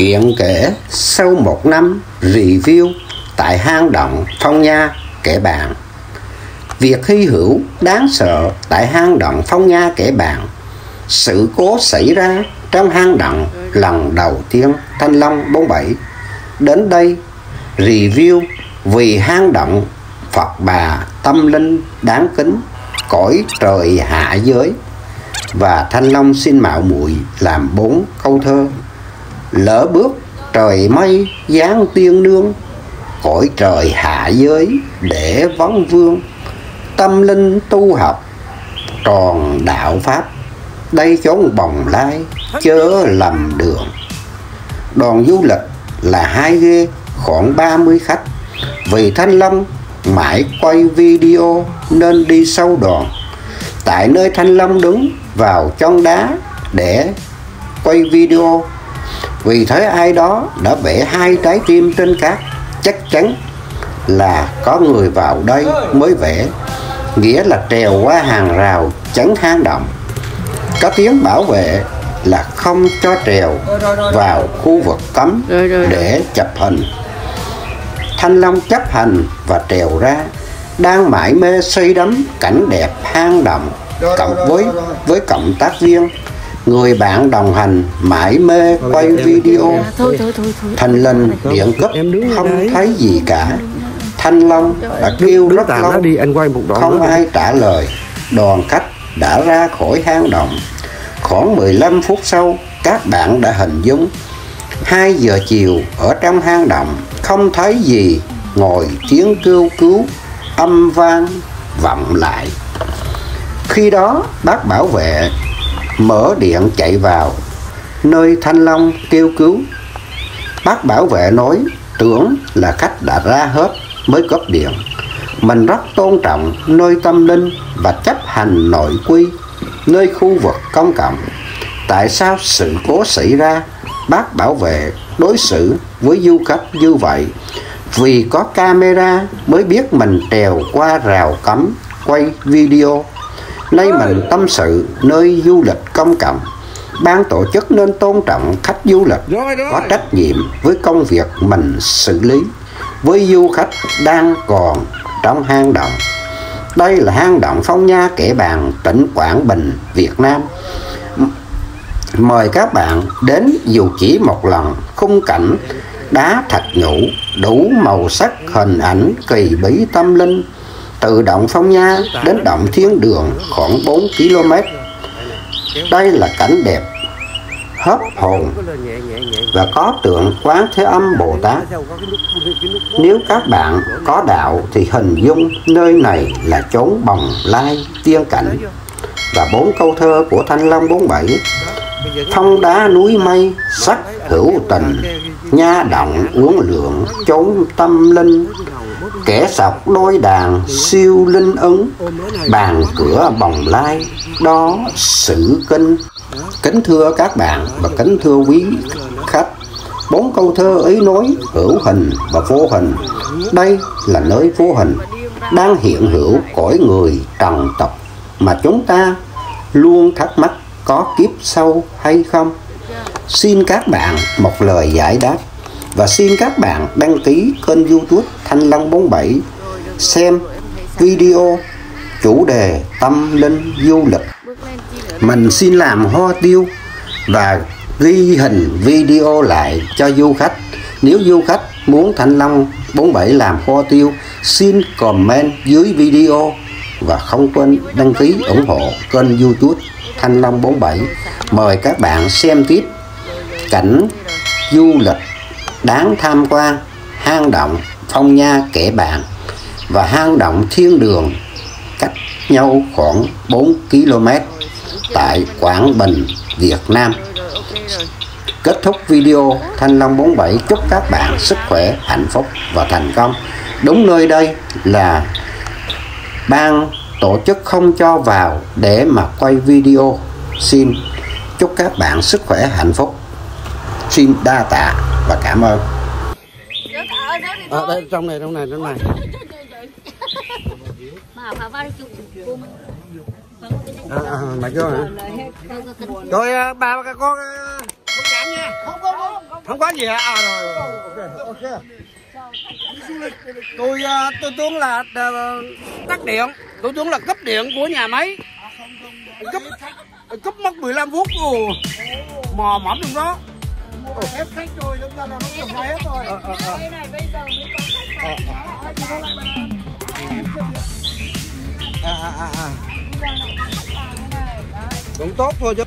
Chuyện kể sau một năm review tại hang động Phong Nha kẻ bạn. Việc hy hữu đáng sợ tại hang động Phong Nha kẻ bạn. Sự cố xảy ra trong hang động lần đầu tiên Thanh Long 47. Đến đây, review vì hang động Phật bà tâm linh đáng kính, cõi trời hạ giới và Thanh Long xin mạo muội làm bốn câu thơ lỡ bước trời mây, giáng tiên nương, cõi trời hạ giới để vấn vương. Tâm linh tu học, tròn đạo pháp, đây chốn bồng lai, chớ lầm đường. Đoàn du lịch là hai ghê khoảng 30 khách. Vì Thanh Long, mãi quay video nên đi sâu đoàn. Tại nơi Thanh Long đứng vào trong đá để quay video vì thấy ai đó đã vẽ hai trái tim trên cát chắc chắn là có người vào đây mới vẽ nghĩa là trèo qua hàng rào chắn hang động. Có tiếng bảo vệ là không cho trèo vào khu vực cấm để chụp hình. Thanh long chấp hành và trèo ra đang mãi mê say đắm cảnh đẹp hang động cộng với với cộng tác viên người bạn đồng hành mãi mê quay video. Thanh linh điện cấp không thấy gì cả. Thanh long đã kêu rất lâu không ai trả lời. Đoàn khách đã ra khỏi hang động. Khoảng 15 phút sau các bạn đã hình dung 2 giờ chiều ở trong hang động không thấy gì. Ngồi tiếng kêu cứu âm vang vọng lại. Khi đó bác bảo vệ mở điện chạy vào. Nơi thanh long kêu cứu, bác bảo vệ nói, tưởng là khách đã ra hết mới cấp điện. Mình rất tôn trọng nơi tâm linh và chấp hành nội quy, nơi khu vực công cộng. Tại sao sự cố xảy ra? Bác bảo vệ đối xử với du khách như vậy. Vì có camera mới biết mình trèo qua rào cấm, quay video nay mình tâm sự nơi du lịch công cộng. Ban tổ chức nên tôn trọng khách du lịch có trách nhiệm với công việc mình xử lý với du khách đang còn trong hang động. Đây là hang động phong nha kẻ bàn tỉnh quảng bình việt nam. Mời các bạn đến dù chỉ một lần khung cảnh đá thạch nhũ đủ màu sắc hình ảnh kỳ bí tâm linh từ động Phong Nha đến động Thiên Đường khoảng 4 km. Đây là cảnh đẹp, hấp hồn và có tượng quán thế âm Bồ Tát. Nếu các bạn có đạo thì hình dung nơi này là chốn bồng lai tiên cảnh. Và bốn câu thơ của Thanh Long 47 Phong đá núi mây, sắc hữu tình, Nha động uống lượng chốn tâm linh kẻ sọc đôi đàn siêu linh ứng. Bàn cửa bồng lai, đó sử kinh. Kính thưa các bạn và kính thưa quý khách. Bốn câu thơ ấy nói hữu hình và vô hình. Đây là nơi vô hình đang hiện hữu cõi người trần tộc mà chúng ta luôn thắc mắc có kiếp sau hay không. Xin các bạn một lời giải đáp và xin các bạn đăng ký kênh youtube Thanh Long 47 xem video chủ đề tâm linh du lịch. Mình xin làm hoa tiêu và ghi hình video lại cho du khách. Nếu du khách muốn Thanh Long 47 làm hoa tiêu, xin comment dưới video và không quên đăng ký ủng hộ kênh youtube Thanh Long 47 mời các bạn xem tiếp cảnh du lịch đáng tham quan hang động phong nha kẻ bạn và hang động thiên đường cách nhau khoảng 4 km tại Quảng Bình, Việt Nam. Kết thúc video Thanh Long 47 chúc các bạn sức khỏe, hạnh phúc và thành công. Đúng nơi đây là ban tổ chức không cho vào để mà quay video. Xin chúc các bạn sức khỏe, hạnh phúc. Xin đa tạ và cảm ơn. Ở đây trong này trong này trong này. à, à, mày chưa hả? Rồi ba con con cản nha. không không không không có gì hả? À rồi ok ok. Tôi uh, tôi tướng là tắt điện. Tôi tướng là cấp điện của nhà máy. Cấp cấp mất 15 phút. Ồ mò mỏm trong đó hết khách rồi chúng ta là nó kiểm hết rồi. Ờ, ờ, ờ. này bây giờ mới có khách à, à, à, à. cũng tốt thôi chứ